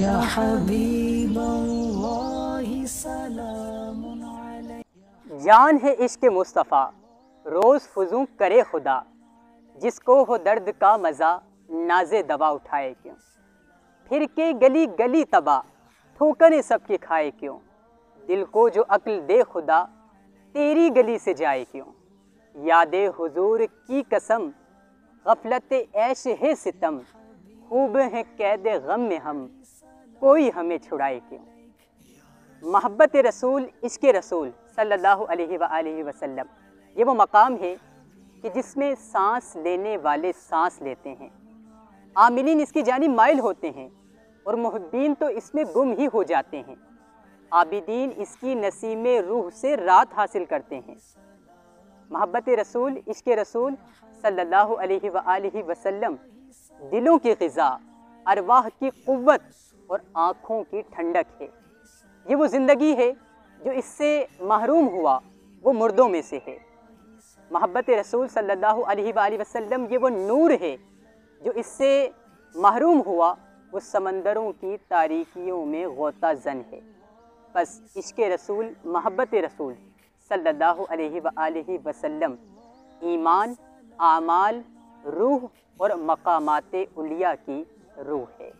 हाँ। जान है। इश्क मुस्तफ़ा रोज़ फजू करे खुदा। जिसको हो दर्द का मज़ा नाजे दवा उठाए क्यों? फिर के गली गली तबा ठोकरें सबके खाए क्यों? दिल को जो अक्ल दे खुदा तेरी गली से जाए क्यों? याद हुजूर की कसम गफलत ऐश है सितम। खूब हैं कैद गम में हम। कोई हमें छुड़ाए क्यों? मोहब्बत रसूल इसके रसूल, सल्लल्लाहु अलैहि वसल्लम, ये वो मकाम है कि जिसमें सांस लेने वाले सांस लेते हैं। आमिलीन इसकी जानी माइल होते हैं और मुहब्बीन तो इसमें गुम ही हो जाते हैं। आबिदीन इसकी नसीम रूह से रात हासिल करते हैं। मोहब्बत रसूल, इश्क रसूल, सल्लल्लाहु अलैहि वसल्लम, दिलों की ग़िज़ा अरवाह की कुत और आँखों की ठंडक है। ये वो ज़िंदगी है जो इससे महरूम हुआ, वो मुर्दों में से है। मोहब्बत रसूल सल्लल्लाहु अलैहि वसल्लम, ये वो नूर है जो इससे महरूम हुआ, वो समंदरों की तारीकियों में गोता जन है। बस इश्क रसूल, मोहब्बत रसूल अलैहि वसल्लम, ईमान, आमाल, रूह और मकामात उलिया की रूह है।